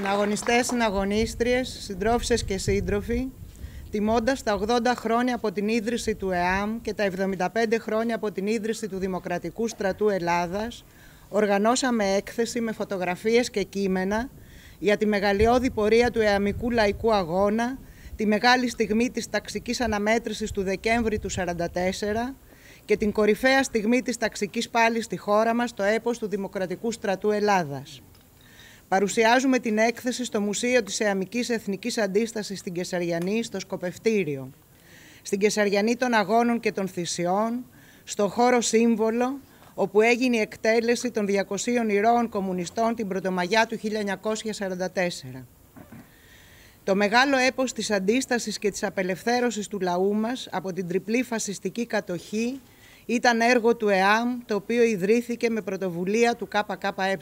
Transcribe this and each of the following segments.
Συναγωνιστές, συναγωνίστριες, συντρόφισσες και σύντροφοι, τιμώντας τα 80 χρόνια από την ίδρυση του ΕΑΜ και τα 75 χρόνια από την ίδρυση του Δημοκρατικού Στρατού Ελλάδας, οργανώσαμε έκθεση με φωτογραφίες και κείμενα για τη μεγαλειώδη πορεία του ΕΑΜικού Λαϊκού Αγώνα, τη μεγάλη στιγμή της ταξικής αναμέτρησης του Δεκέμβρη του 1944 και την κορυφαία στιγμή της ταξικής πάλης στη χώρα μας, το έπος του Δημοκρατικού Στρατού Ελλάδας. Παρουσιάζουμε την έκθεση στο Μουσείο της Εαμικής Εθνικής Αντίστασης στην Κεσαριανή, στο Σκοπευτήριο. Στην Κεσαριανή των Αγώνων και των Θυσιών, στο χώρο Σύμβολο, όπου έγινε η εκτέλεση των 200 ηρώων κομμουνιστών την Πρωτομαγιά του 1944. Το μεγάλο έπος της αντίστασης και της απελευθέρωσης του λαού μας από την τριπλή φασιστική κατοχή ήταν έργο του ΕΑΜ, το οποίο ιδρύθηκε με πρωτοβουλία του ΚΚΕ.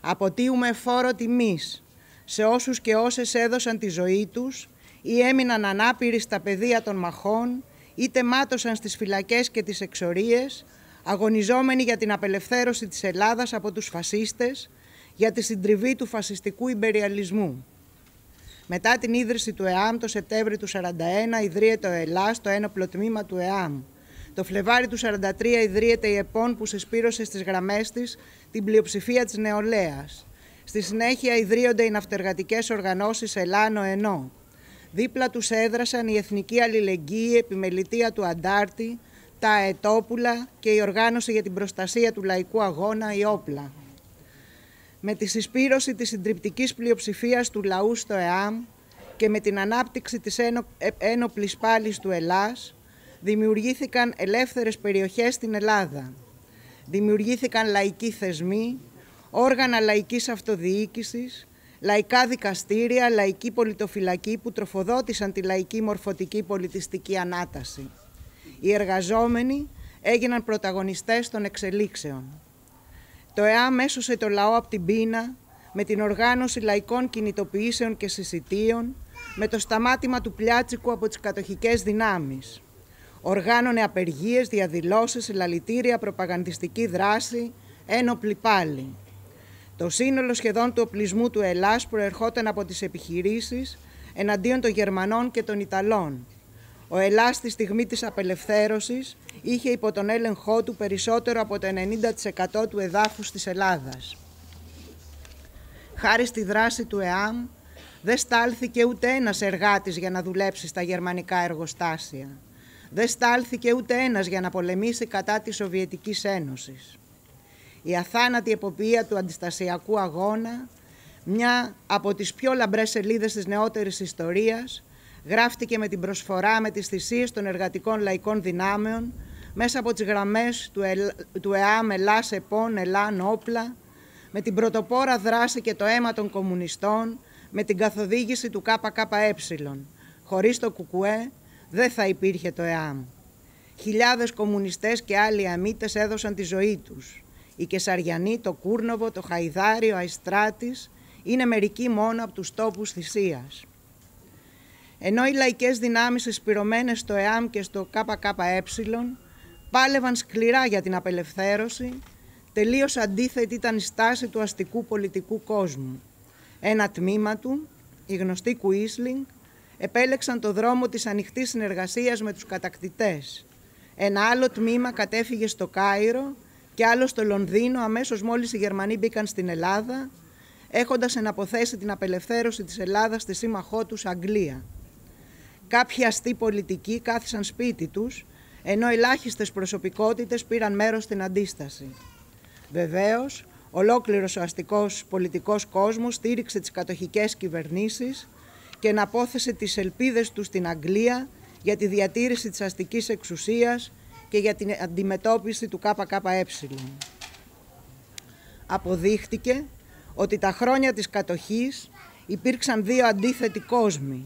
Αποτείουμε φόρο τιμής σε όσους και όσες έδωσαν τη ζωή τους ή έμειναν ανάπηροι στα πεδία των μαχών, είτε μάτωσαν στις φυλακές και τις εξορίες, αγωνιζόμενοι για την απελευθέρωση της Ελλάδας από τους φασίστες, για τη συντριβή του φασιστικού ιμπεριαλισμού. Μετά την ίδρυση του ΕΑΜ το Σεπτέμβριο του 1941 ιδρύεται ο ΕΛΑΣ, το ένοπλο τμήμα του ΕΑΜ. Το Φλεβάρι του 1943 ιδρύεται η ΕΠΟΝ που συσπήρωσε στις γραμμές της την πλειοψηφία της νεολαίας. Στη συνέχεια ιδρύονται οι ναυτεργατικές οργανώσεις Ελλάνο Ενώ. Δίπλα τους έδρασαν η Εθνική Αλληλεγγύη, η Επιμελητία του Αντάρτη, τα Αετόπουλα και η Οργάνωση για την Προστασία του Λαϊκού Αγώνα, η Όπλα. Με τη συσπήρωση της συντριπτικής πλειοψηφίας του λαού στο ΕΑΜ και με την ανάπτυξη της ένοπλης πάλης του Ελλάς, δημιουργήθηκαν ελεύθερες περιοχές στην Ελλάδα. Δημιουργήθηκαν λαϊκοί θεσμοί, όργανα λαϊκής αυτοδιοίκησης, λαϊκά δικαστήρια, λαϊκή πολιτοφυλακή που τροφοδότησαν τη λαϊκή μορφωτική πολιτιστική ανάταση. Οι εργαζόμενοι έγιναν πρωταγωνιστές των εξελίξεων. Το ΕΑΜ έσωσε το λαό από την πείνα με την οργάνωση λαϊκών κινητοποιήσεων και συσιτίων, με το σταμάτημα του πλιάτσικου από τις κατοχικές δυνάμεις. Οργάνωνε απεργίες, διαδηλώσεις, συλλαλητήρια, προπαγανδιστική δράση, ένοπλη πάλι. Το σύνολο σχεδόν του οπλισμού του Ελλάς προερχόταν από τις επιχειρήσεις εναντίον των Γερμανών και των Ιταλών. Ο Ελλάς στη στιγμή της απελευθέρωσης είχε υπό τον έλεγχό του περισσότερο από το 90% του εδάφους της Ελλάδας. Χάρη στη δράση του ΕΑΜ δεν στάλθηκε ούτε ένας εργάτης για να δουλέψει στα γερμανικά εργοστάσια δεν στάλθηκε ούτε ένας για να πολεμήσει κατά της Σοβιετικής Ένωσης. Η αθάνατη εποπία του αντιστασιακού αγώνα, μια από τις πιο λαμπρές σελίδες της νεότερης ιστορίας, γράφτηκε με την προσφορά με τις θυσίες των εργατικών λαϊκών δυνάμεων μέσα από τις γραμμές του, ΕΛ, του ΕΑΜ Ελλάς ΕΠΟΝ Ελλάν Όπλα, με την πρωτοπόρα δράση και το αίμα των κομμουνιστών, με την καθοδήγηση του ΚΚΕ. Χωρίς το ΚΚΕ δεν θα υπήρχε το ΕΑΜ. Χιλιάδες κομμουνιστές και άλλοι αμύτες έδωσαν τη ζωή τους. Η Κεσαριανή, το Κούρνοβο, το Χαϊδάρι, ο Αϊστράτης είναι μερικοί μόνο από τους τόπους θυσίας. Ενώ οι λαϊκές δυνάμεις εσπυρωμένες στο ΕΑΜ και στο ΚΚΕ πάλευαν σκληρά για την απελευθέρωση, τελείως αντίθετη ήταν η στάση του αστικού πολιτικού κόσμου. Ένα τμήμα του, η γνωστή Κουίσλινγκ, επέλεξαν το δρόμο της ανοιχτής συνεργασίας με τους κατακτητές. Ένα άλλο τμήμα κατέφυγε στο Κάιρο και άλλο στο Λονδίνο αμέσως μόλις οι Γερμανοί μπήκαν στην Ελλάδα, έχοντας εναποθέσει την απελευθέρωση της Ελλάδας στη σύμμαχό τους Αγγλία. Κάποιοι αστεί πολιτικοί κάθισαν σπίτι τους, ενώ ελάχιστες προσωπικότητες πήραν μέρος στην αντίσταση. Βεβαίως, ολόκληρος ο αστικός πολιτικός κόσμος στήριξε τις κατοχικές κυβερνήσεις και να απόθεσε τις ελπίδες του στην Αγγλία για τη διατήρηση της αστικής εξουσίας και για την αντιμετώπιση του ΚΚΕ. Αποδείχτηκε ότι τα χρόνια της κατοχής υπήρξαν δύο αντίθετοι κόσμοι.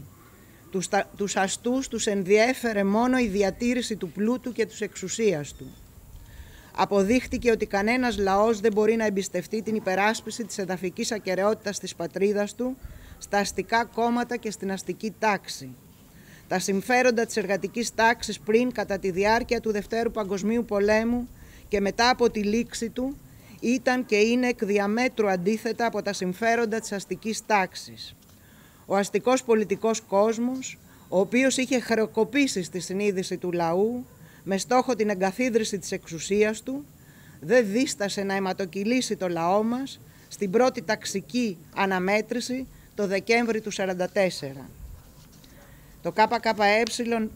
Τους, τους αστούς τους ενδιέφερε μόνο η διατήρηση του πλούτου και της εξουσίας του. Αποδείχτηκε ότι κανένας λαός δεν μπορεί να εμπιστευτεί την υπεράσπιση της εδαφικής ακαιρεότητας της πατρίδας του στα αστικά κόμματα και στην αστική τάξη. Τα συμφέροντα της εργατικής τάξης πριν, κατά τη διάρκεια του Δευτέρου Παγκοσμίου Πολέμου και μετά από τη λήξη του ήταν και είναι εκ διαμέτρου αντίθετα από τα συμφέροντα της αστικής τάξης. Ο αστικός πολιτικός κόσμος, ο οποίος είχε χρεοκοπήσει στη συνείδηση του λαού με στόχο την εγκαθίδρυση της εξουσίας του, δεν δίστασε να αιματοκυλήσει το λαό μας στην πρώτη ταξική αναμέτρηση το Δεκέμβρη του 1944. Το ΚΚΕ,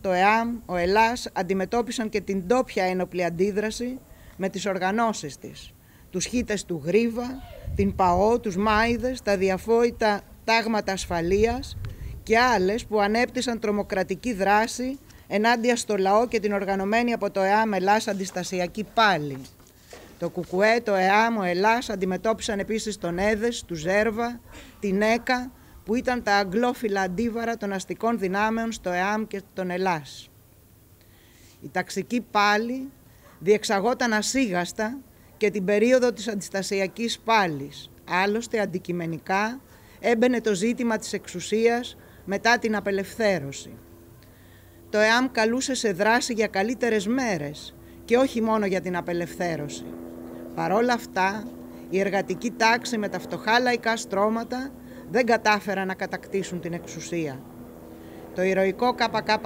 το ΕΑΜ, ο ΕΛΑΣ αντιμετώπισαν και την τόπια ένοπλη αντίδραση με τις οργανώσεις της. Τους χίτες του Γρίβα, την ΠΑΟ, τους Μάιδες, τα διαφόητα τάγματα ασφαλείας και άλλες που ανέπτυσαν τρομοκρατική δράση ενάντια στο λαό και την οργανωμένη από το ΕΑΜ Ελλάς αντιστασιακή πάλι. Το ΚΚΕ, το ΕΑΜ, ο Ελλάς αντιμετώπισαν επίσης τον ΕΔΕΣ, του Ζέρβα, την ΕΚΑ, που ήταν τα αγγλόφιλα αντίβαρα των αστικών δυνάμεων στο ΕΑΜ και τον Ελλάς. Η ταξική πάλι διεξαγόταν ασίγαστα και την περίοδο της αντιστασιακής πάλης. Άλλωστε αντικειμενικά έμπαινε το ζήτημα της εξουσίας μετά την απελευθέρωση. Το ΕΑΜ καλούσε σε δράση για καλύτερες μέρες και όχι μόνο για την απελευθέρωση. Παρόλα αυτά, η εργατική τάξη με τα φτωχά λαϊκά στρώματα δεν κατάφεραν να κατακτήσουν την εξουσία. Το ηρωικό ΚΚΕ,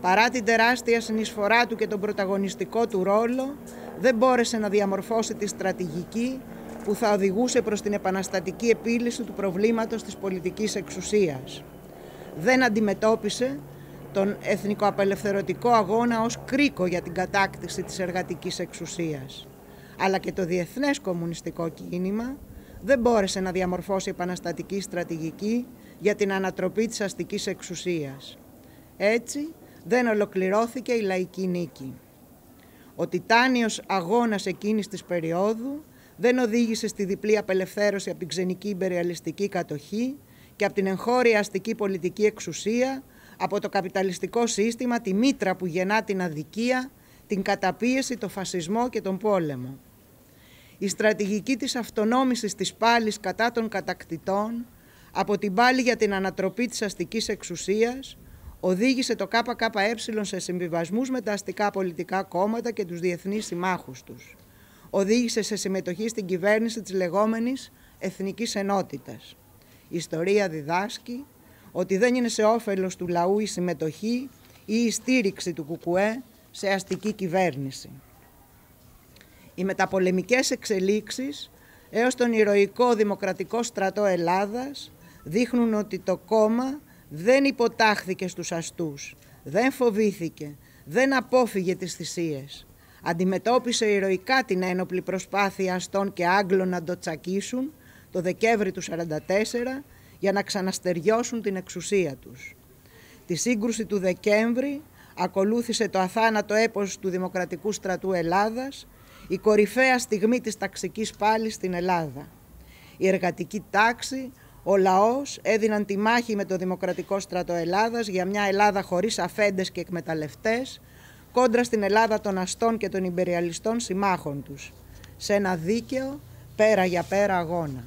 παρά την τεράστια συνεισφορά του και τον πρωταγωνιστικό του ρόλο, δεν μπόρεσε να διαμορφώσει τη στρατηγική που θα οδηγούσε προς την επαναστατική επίλυση του προβλήματος της πολιτικής εξουσίας. Δεν αντιμετώπισε τον εθνικοαπελευθερωτικό αγώνα ως κρίκο για την κατάκτηση της εργατικής εξουσίας. Αλλά και το διεθνές κομμουνιστικό κίνημα δεν μπόρεσε να διαμορφώσει επαναστατική στρατηγική για την ανατροπή της αστικής εξουσίας. Έτσι δεν ολοκληρώθηκε η λαϊκή νίκη. Ο τιτάνιος αγώνας εκείνης της περίοδου δεν οδήγησε στη διπλή απελευθέρωση από την ξενική υπεριαλιστική κατοχή και από την εγχώρια αστική πολιτική εξουσία, από το καπιταλιστικό σύστημα, τη μήτρα που γεννά την αδικία, την καταπίεση, το φασισμό και τον πόλεμο. Η στρατηγική της αυτονόμησης της πάλης κατά των κατακτητών, από την πάλη για την ανατροπή της αστικής εξουσίας, οδήγησε το ΚΚΕ σε συμβιβασμούς με τα αστικά πολιτικά κόμματα και τους διεθνείς συμμάχους τους οδήγησε σε συμμετοχή στην κυβέρνηση της λεγόμενης Εθνικής Ενότητας. Η ιστορία διδάσκει ότι δεν είναι σε όφελος του λαού η συμμετοχή ή η στήριξη του ΚΚΕ σε αστική κυβέρνηση. Οι μεταπολεμικές εξελίξεις έως τον ηρωικό Δημοκρατικό Στρατό Ελλάδας δείχνουν ότι το κόμμα δεν υποτάχθηκε στους αστούς, δεν φοβήθηκε, δεν απόφυγε τις θυσίες αντιμετώπισε ηρωικά την ένοπλη προσπάθεια Αστών και Άγγλων να το τσακίσουν το Δεκέμβρη του 1944 για να ξαναστεριώσουν την εξουσία τους. Τη σύγκρουση του Δεκέμβρη ακολούθησε το αθάνατο έπος του Δημοκρατικού Στρατού Ελλάδας, η κορυφαία στιγμή της ταξικής πάλης στην Ελλάδα. Η εργατική τάξη, ο λαός έδιναν τη μάχη με το Δημοκρατικό Στρατό Ελλάδας για μια Ελλάδα χωρίς αφέντες και εκμεταλλευτές, κόντρα στην Ελλάδα των αστών και των υπεριαλιστών συμμάχων τους, σε ένα δίκαιο πέρα για πέρα αγώνα.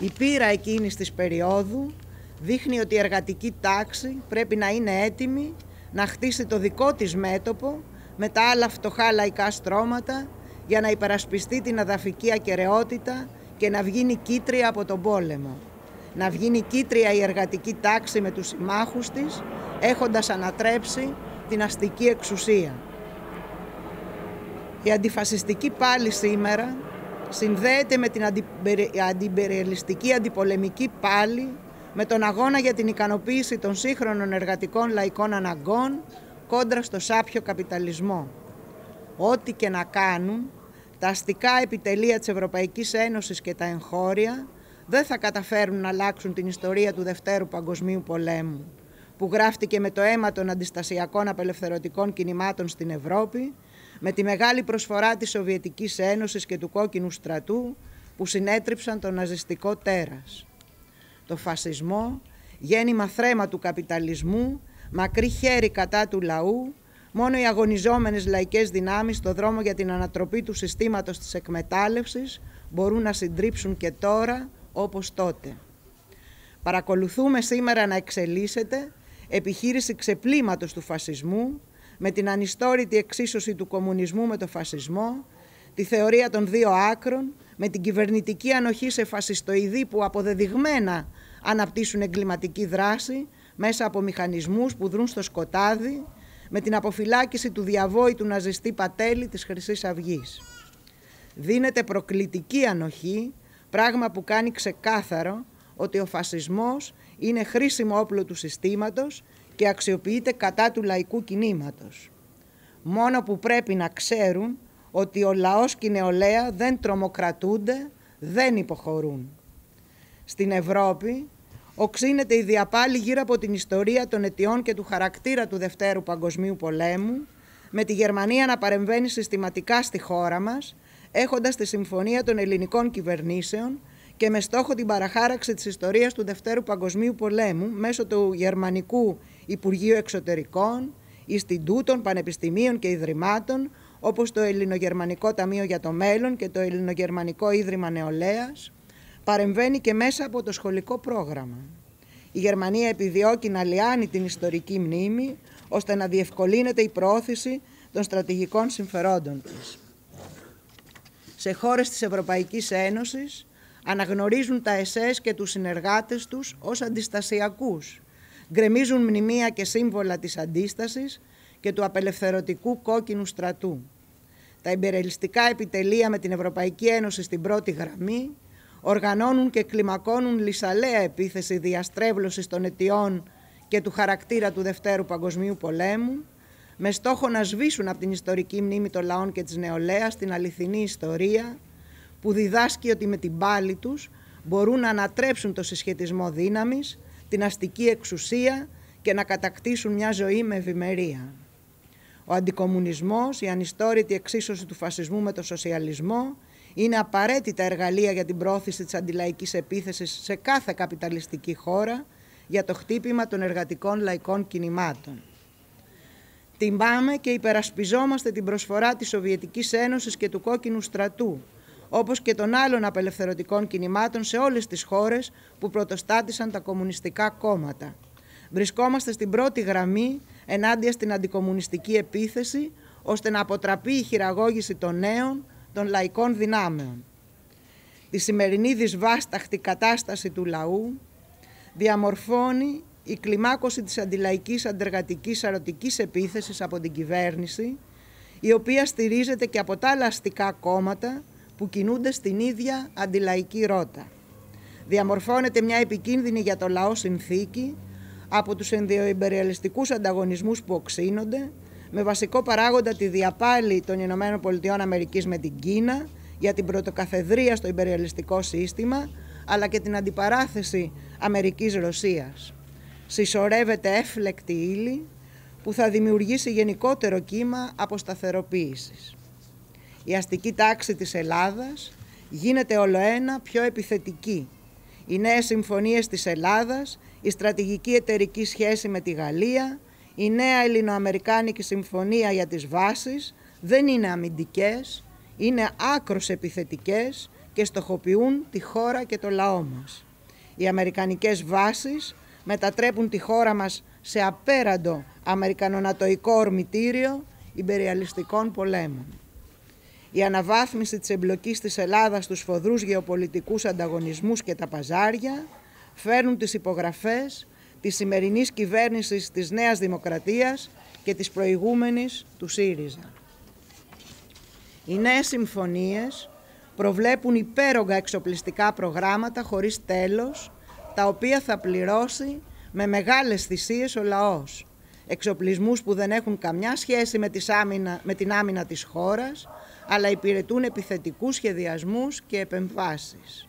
Η πείρα εκείνης της περίοδου δείχνει ότι η εργατική τάξη πρέπει να είναι έτοιμη να χτίσει το δικό της μέτωπο με τα άλλα φτωχά λαϊκά στρώματα για να υπερασπιστεί την αδαφική ακαιρεότητα και να βγει νικήτρια από τον πόλεμο. Να βγει νικήτρια η εργατική τάξη με τους συμμάχους της, έχοντας ανατρέψει την αστική εξουσία. Η αντιφασιστική πάλι σήμερα συνδέεται με την αντιπεριαλιστική αντιπολεμική πάλι με τον αγώνα για την ικανοποίηση των σύγχρονων εργατικών λαϊκών αναγκών κόντρα στο σάπιο καπιταλισμό. Ό,τι και να κάνουν, τα αστικά επιτελεία της Ευρωπαϊκής Ένωσης και τα εγχώρια δεν θα καταφέρουν να αλλάξουν την ιστορία του Δευτέρου Παγκοσμίου Πολέμου που γράφτηκε με το αίμα των αντιστασιακών απελευθερωτικών κινημάτων στην Ευρώπη, με τη μεγάλη προσφορά της Σοβιετικής Ένωσης και του Κόκκινου Στρατού που συνέτριψαν τον ναζιστικό τέρας. Το φασισμό, γέννημα θρέμα του καπιταλισμού, μακρύ χέρι κατά του λαού, μόνο οι αγωνιζόμενες λαϊκές δυνάμεις στο δρόμο για την ανατροπή του συστήματος της εκμετάλλευσης μπορούν να συντρίψουν και τώρα όπως τότε. Παρακολουθούμε σήμερα να εξελίσσεται επιχείρηση ξεπλήματος του φασισμού με την ανιστόρητη εξίσωση του κομμουνισμού με το φασισμό, τη θεωρία των δύο άκρων, με την κυβερνητική ανοχή σε φασιστοειδή που αποδεδειγμένα αναπτύσσουν εγκληματική δράση μέσα από μηχανισμούς που δρούν στο σκοτάδι, με την αποφυλάκηση του διαβόητου ναζιστή πατέλη της Χρυσής Αυγής. Δίνεται προκλητική ανοχή, πράγμα που κάνει ξεκάθαρο ότι ο φασισμός είναι χρήσιμο όπλο του συστήματος και αξιοποιείται κατά του λαϊκού κινήματος. Μόνο που πρέπει να ξέρουν ότι ο λαός και η νεολαία δεν τρομοκρατούνται, δεν υποχωρούν. Στην Ευρώπη οξύνεται η διαπάλη γύρω από την ιστορία των αιτιών και του χαρακτήρα του Δευτέρου Παγκοσμίου Πολέμου, με τη Γερμανία να παρεμβαίνει συστηματικά στη χώρα μας, έχοντας τη συμφωνία των ελληνικών κυβερνήσεων και με στόχο την παραχάραξη της ιστορίας του Δευτέρου Παγκοσμίου Πολέμου μέσω του Γερμανικού Υπουργείου Εξωτερικών, Ινστιτούτων, Πανεπιστημίων και Ιδρυμάτων, όπως το Ελληνογερμανικό Ταμείο για το Μέλλον και το Ελληνογερμανικό Ίδρυμα Νεολαίας, παρεμβαίνει και μέσα από το σχολικό πρόγραμμα. Η Γερμανία επιδιώκει να λιάνει την ιστορική μνήμη, ώστε να διευκολύνεται η προώθηση των στρατηγικών συμφερόντων της. Σε χώρες της Ευρωπαϊκής Ένωσης αναγνωρίζουν τα ΕΣΕΣ και τους συνεργάτες τους ως αντιστασιακούς. Γκρεμίζουν μνημεία και σύμβολα της αντίστασης και του απελευθερωτικού κόκκινου στρατού. Τα εμπερελιστικά επιτελεία με την Ευρωπαϊκή Ένωση στην πρώτη γραμμή οργανώνουν και κλιμακώνουν λυσαλέα επίθεση διαστρέβλωσης των αιτιών και του χαρακτήρα του Δευτέρου Παγκοσμίου Πολέμου με στόχο να σβήσουν από την ιστορική μνήμη των λαών και της νεολαίας την αληθινή ιστορία που διδάσκει ότι με την πάλη τους μπορούν να ανατρέψουν το συσχετισμό δύναμης, την αστική εξουσία και να κατακτήσουν μια ζωή με ευημερία. Ο αντικομουνισμός, η ανιστόρητη εξίσωση του φασισμού με το σοσιαλισμό είναι απαραίτητα εργαλεία για την πρόθεση της αντιλαϊκής επίθεσης σε κάθε καπιταλιστική χώρα για το χτύπημα των εργατικών λαϊκών κινημάτων. Τιμάμε και υπερασπιζόμαστε την προσφορά της Σοβιετικής Ένωσης και του Κόκκινου Στρατού όπως και των άλλων απελευθερωτικών κινημάτων σε όλες τις χώρες που πρωτοστάτησαν τα κομμουνιστικά κόμματα. Βρισκόμαστε στην πρώτη γραμμή ενάντια στην αντικομουνιστική επίθεση, ώστε να αποτραπεί η χειραγώγηση των νέων, των λαϊκών δυνάμεων. Τη σημερινή δυσβάσταχτη κατάσταση του λαού διαμορφώνει η κλιμάκωση της αντιλαϊκής αντεργατικής αρωτικής επίθεσης από την κυβέρνηση, η οποία στηρίζεται και από τα άλλα αστικά κόμματα που κινούνται στην ίδια αντιλαϊκή ρότα. Διαμορφώνεται μια επικίνδυνη για το λαό συνθήκη από τους ενδιοϊμπεριαλιστικούς ανταγωνισμούς που οξύνονται με βασικό παράγοντα τη διαπάλη των Ηνωμένων Πολιτειών Αμερικής με την Κίνα για την πρωτοκαθεδρία στο υπεριαλιστικό σύστημα αλλά και την αντιπαράθεση Αμερικής-Ρωσίας. Συσσωρεύεται έφλεκτη ύλη που θα δημιουργήσει γενικότερο κύμα αποσταθεροποίησης η αστική τάξη της Ελλάδας γίνεται ολοένα πιο επιθετική. Οι νέες συμφωνίες της Ελλάδας, η στρατηγική εταιρική σχέση με τη Γαλλία, η νέα Ελληνοαμερικάνικη συμφωνία για τις βάσεις δεν είναι αμυντικές, είναι άκρος επιθετικές και στοχοποιούν τη χώρα και το λαό μας. Οι αμερικανικές βάσεις μετατρέπουν τη χώρα μας σε απέραντο αμερικανονατοϊκό ορμητήριο υπεριαλιστικών πολέμων η αναβάθμιση της εμπλοκής της Ελλάδας στους φοδρούς γεωπολιτικούς ανταγωνισμούς και τα παζάρια φέρνουν τις υπογραφές της σημερινής κυβέρνησης της Νέας Δημοκρατίας και της προηγούμενης του ΣΥΡΙΖΑ. Οι νέες συμφωνίες προβλέπουν υπέρογκα εξοπλιστικά προγράμματα χωρίς τέλος, τα οποία θα πληρώσει με μεγάλες θυσίες ο λαός. Εξοπλισμούς που δεν έχουν καμιά σχέση με, με την άμυνα της χώρας, αλλά υπηρετούν επιθετικούς σχεδιασμούς και επεμβάσεις.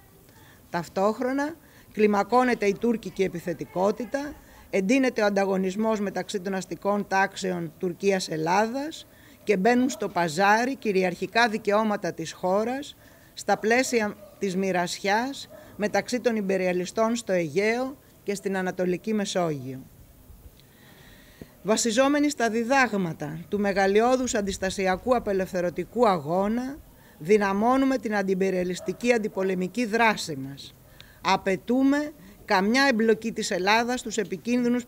Ταυτόχρονα κλιμακώνεται η τουρκική επιθετικότητα, εντείνεται ο ανταγωνισμός μεταξύ των αστικών τάξεων Τουρκίας-Ελλάδας και μπαίνουν στο παζάρι κυριαρχικά δικαιώματα της χώρας στα πλαίσια της μοιρασιάς μεταξύ των υπεριαλιστών στο Αιγαίο και στην Ανατολική Μεσόγειο. Βασιζόμενοι στα διδάγματα του μεγαλειώδους αντιστασιακού απελευθερωτικού αγώνα, δυναμώνουμε την αντιπεριαλιστική αντιπολεμική δράση μας. Απαιτούμε καμιά εμπλοκή της Ελλάδας στους επικίνδυνους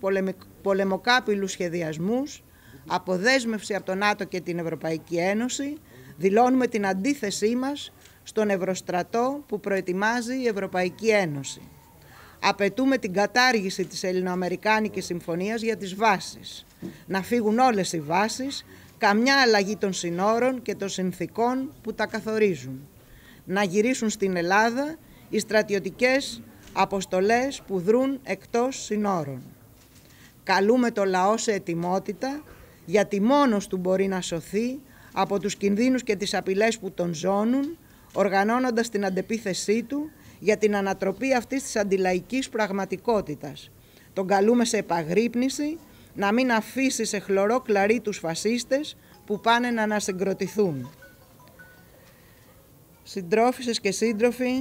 πολεμοκάπηλους σχεδιασμούς, αποδέσμευση από τον ΝΑΤΟ και την Ευρωπαϊκή Ένωση, Δηλώνουμε την αντίθεσή μας στον Ευρωστρατό που προετοιμάζει η Ευρωπαϊκή Ένωση. Απαιτούμε την κατάργηση της Ελληνοαμερικάνικης Συμφωνίας για τις βάσεις. Να φύγουν όλες οι βάσεις, καμιά αλλαγή των συνόρων και των συνθήκων που τα καθορίζουν. Να γυρίσουν στην Ελλάδα οι στρατιωτικές αποστολές που δρούν εκτός συνόρων. Καλούμε το λαό σε ετοιμότητα, γιατί μόνος του μπορεί να σωθεί από τους κινδύνους και τις απειλές που τον ζώνουν, οργανώνοντας την αντεπίθεσή του για την ανατροπή αυτής της αντιλαϊκής πραγματικότητας. Τον καλούμε σε επαγρύπνηση, να μην αφήσει σε χλωρό κλαρί τους φασίστες που πάνε να ανασυγκροτηθούν. Συντρόφισσες και σύντροφοι,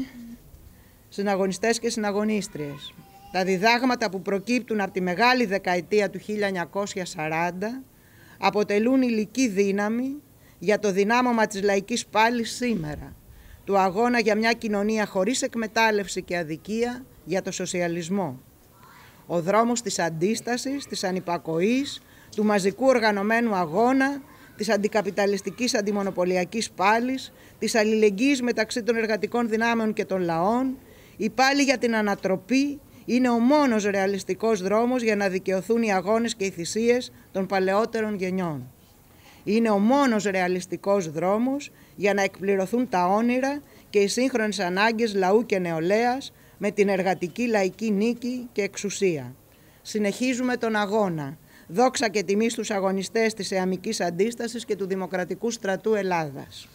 συναγωνιστές και συναγωνίστριες. Τα διδάγματα που προκύπτουν από τη μεγάλη δεκαετία του 1940 αποτελούν υλική δύναμη για το δυνάμωμα της λαϊκής πάλης σήμερα, του αγώνα για μια κοινωνία χωρίς εκμετάλλευση και αδικία για το σοσιαλισμό. Ο δρόμος της αντίστασης, της ανυπακοής, του μαζικού οργανωμένου αγώνα, της αντικαπιταλιστικής αντιμονοπολιακής πάλης, της αλληλεγγύης μεταξύ των εργατικών δυνάμεων και των λαών, η πάλη για την ανατροπή είναι ο μόνος ρεαλιστικός δρόμος για να δικαιωθούν οι αγώνες και οι θυσίες των παλαιότερων γενιών. Είναι ο μόνος ρεαλιστικός δρόμος για να εκπληρωθούν τα όνειρα και οι σύγχρονες ανάγκες λαού και νεολαίας με την εργατική λαϊκή νίκη και εξουσία. Συνεχίζουμε τον αγώνα. Δόξα και τιμή στους αγωνιστές της εαμικής αντίστασης και του Δημοκρατικού Στρατού Ελλάδας.